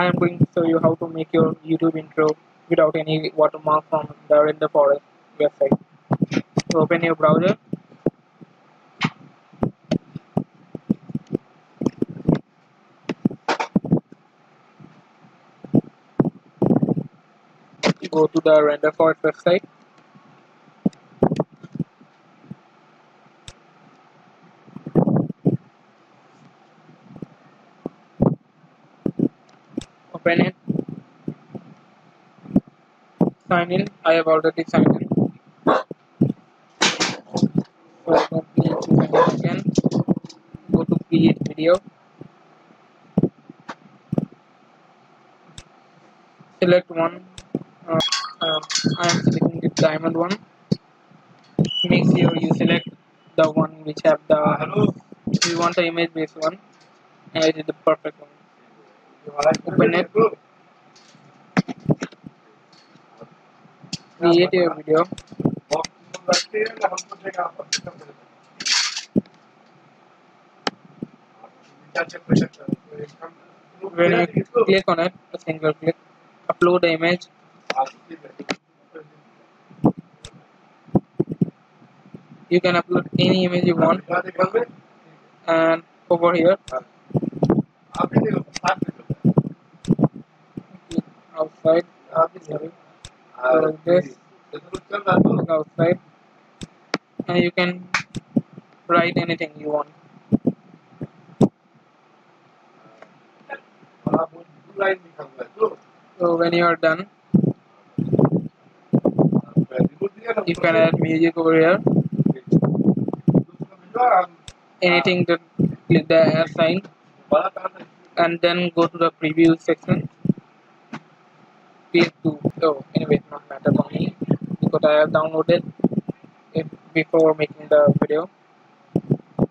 I am going to show you how to make your YouTube intro without any watermark from the Renderforest website. Open your browser. Go to the Renderforest website. Open it. Sign in. I have already signed in. So again. Go to create video. Select one. Uh, um, I am selecting the diamond one. Make sure you select the one which have the. We want the image based one, and it is the perfect one. Open it. Create your video. When you click on it, a single click, upload the image. You can upload any image you want, and over here, outside. This click outside, and you can write anything you want. So when you are done, you can add music over here. Anything that click the add sign, and then go to the preview section. Click to oh anyway, it not matter for me because I have downloaded it before making the video.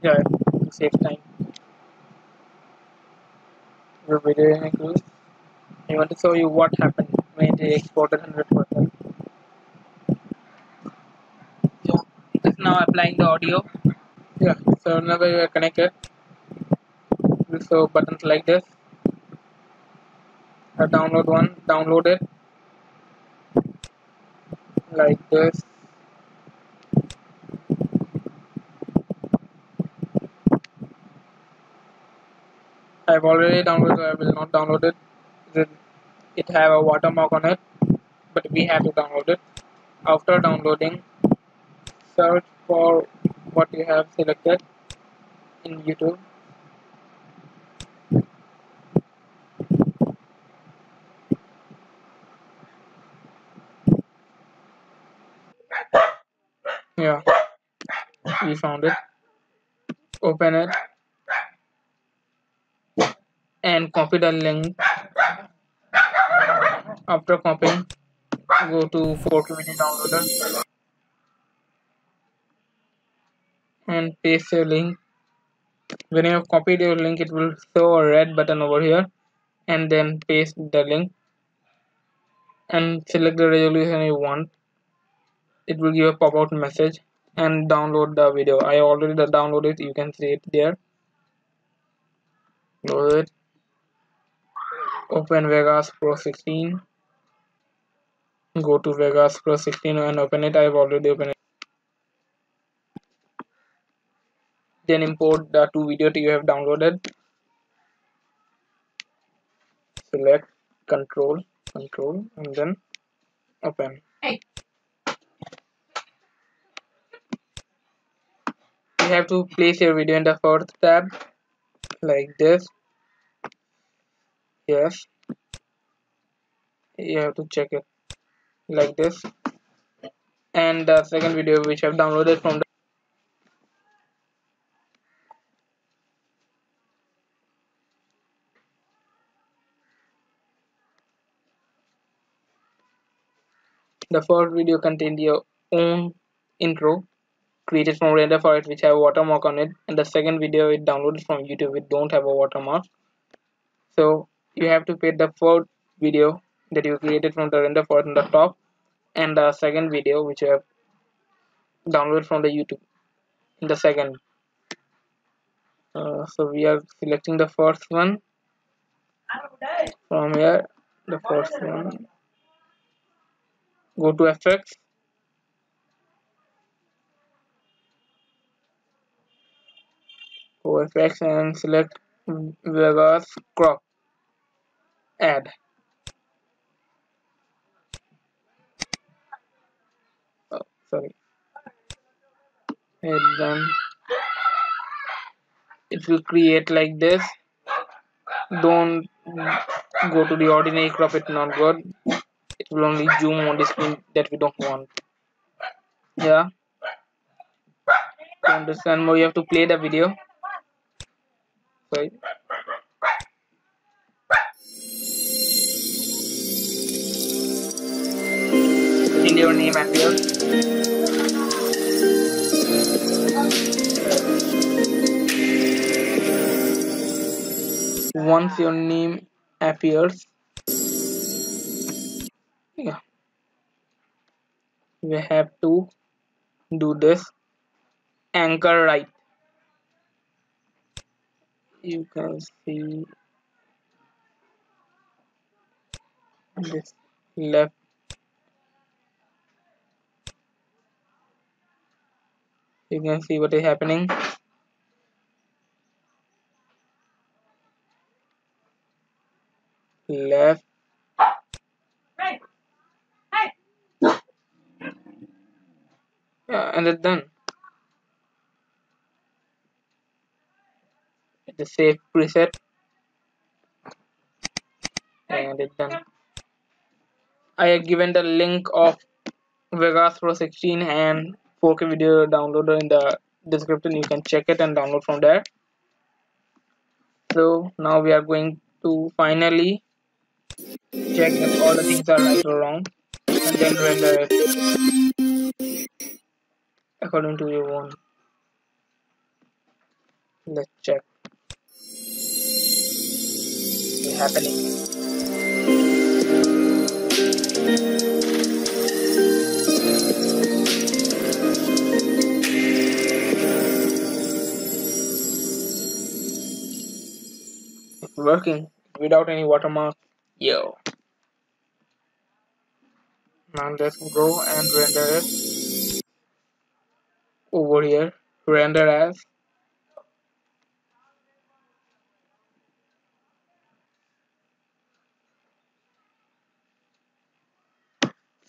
Yeah, to save time. Your video includes. I want to show you what happened when they exported 100%. So, it's now applying the audio. Yeah, so now we are connected, show buttons like this. I download one, download it like this. I've already downloaded, I will not download it. It- It have a watermark on it, but we have to download it. After downloading, search for what you have selected in YouTube. Yeah, we found it. Open it and copy the link. After copying, go to 420 downloader and paste your link. When you have copied your link, it will show a red button over here and then paste the link and select the resolution you want. It will give a pop-out message and download the video. I already downloaded it. You can see it there. Close it. Open Vegas Pro 16. Go to Vegas Pro 16 and open it. I've already opened it. Then import the two videos you have downloaded. Select Control, Control, and then open. You have to place your video in the fourth tab like this. Yes. You have to check it like this. And the second video which I've downloaded from the The first video contained your own intro created from Renderforest which have watermark on it and the second video it downloaded from YouTube it don't have a watermark. So you have to put the first video that you created from the Renderforest on the top and the second video which you have downloaded from the YouTube in the second. Uh, so we are selecting the first one. From here the first one. Go to effects effects and select Vegas crop add. Oh, sorry. And then it will create like this. Don't go to the ordinary crop it's not good. It will only zoom on the screen that we don't want. Yeah. To understand? More you have to play the video sorry in your name appears once your name appears yeah we have to do this anchor right you can see this left you can see what is happening left hey. Hey. yeah and it's done it's a safe preset and it's done. I have given the link of Vegas Pro 16 and 4K video downloader in the description. You can check it and download from there. So now we are going to finally check if all the things are right or wrong. And then render it according to your own. Let's check happening. Working without any watermark yo. Now let's go and render it. Over here render as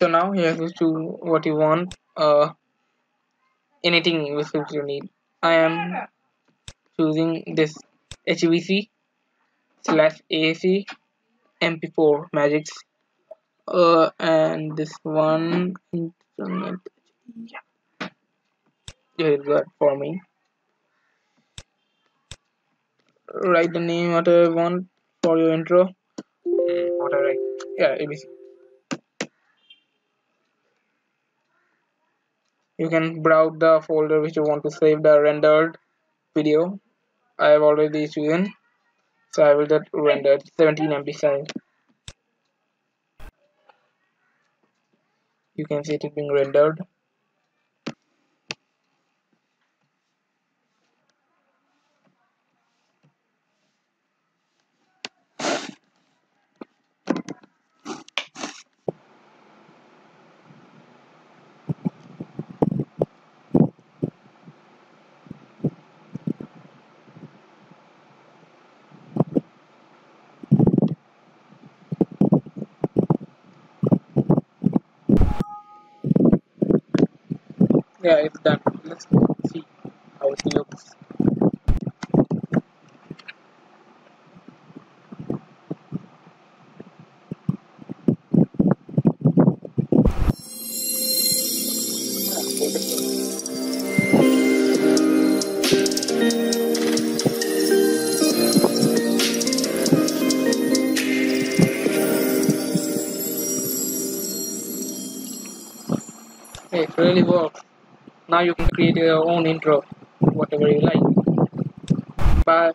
so now here is to what you want uh anything with which you need. I am choosing this hvc slash ac mp4 MAGIX uh and this one internet yeah very good for me. Write the name what i want for your intro. What i write. Yeah abc you can browse the folder which you want to save the rendered video. I have already chosen. So I will just render 17 MB size. You can see it is being rendered yeah it's done let's see how it looks really works. Now you can create your own intro, whatever you like. Bye.